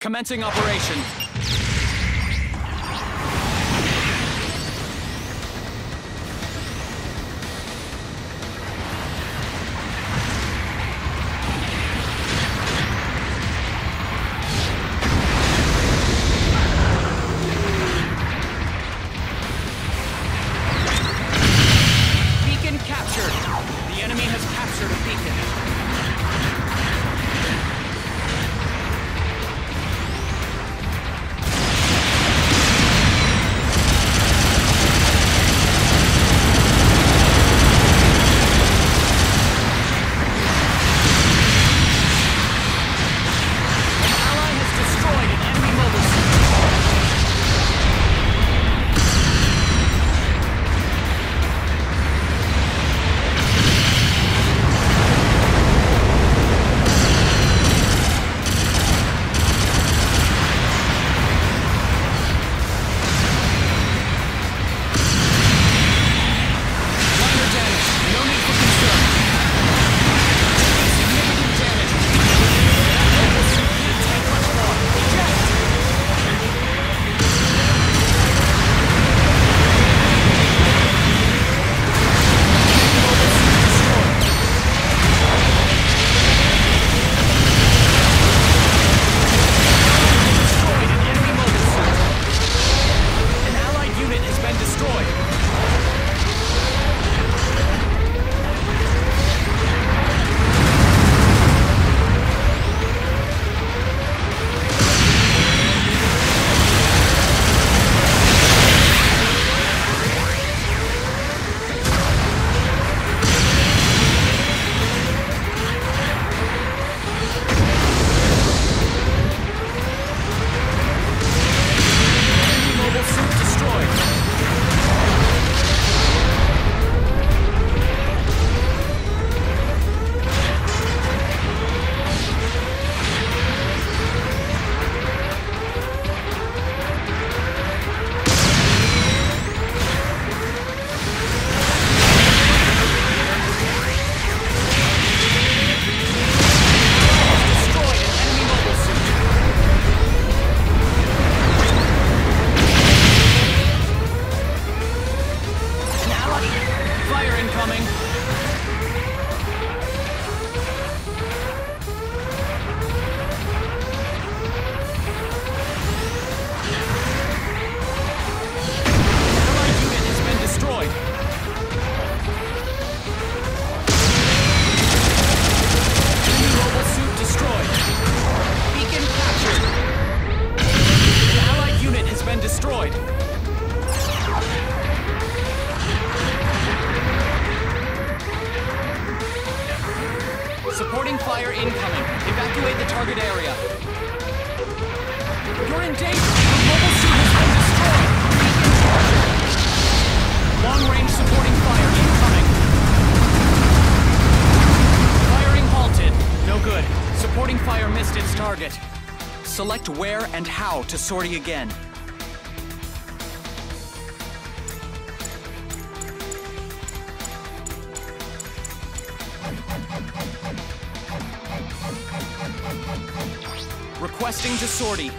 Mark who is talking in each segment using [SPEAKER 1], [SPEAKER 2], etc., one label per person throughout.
[SPEAKER 1] Commencing operation. Select where and how to sortie again. Requesting to sortie.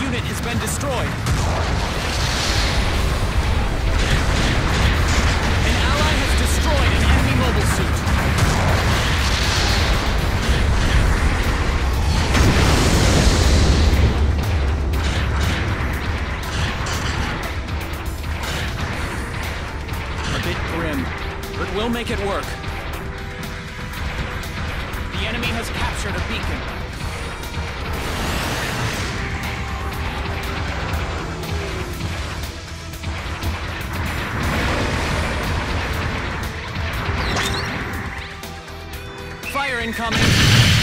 [SPEAKER 1] unit has been destroyed. An ally has destroyed an enemy mobile suit. A bit grim, but we'll make it work. The enemy has captured a beacon. Fire incoming!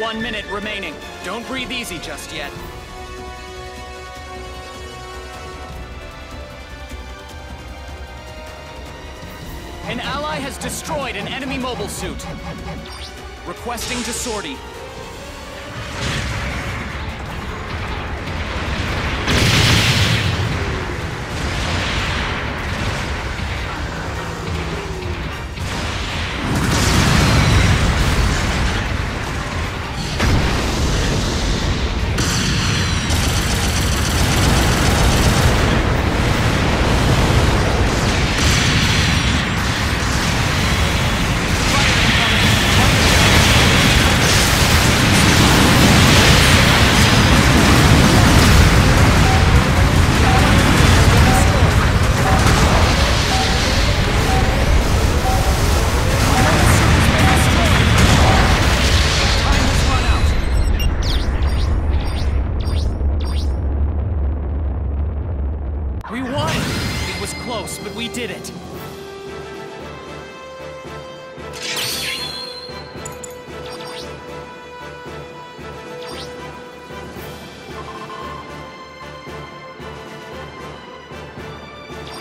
[SPEAKER 1] One minute remaining. Don't breathe easy just yet. An ally has destroyed an enemy mobile suit. Requesting to sortie.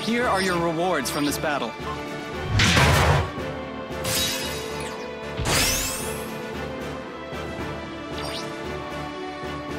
[SPEAKER 1] Here are your rewards from this battle.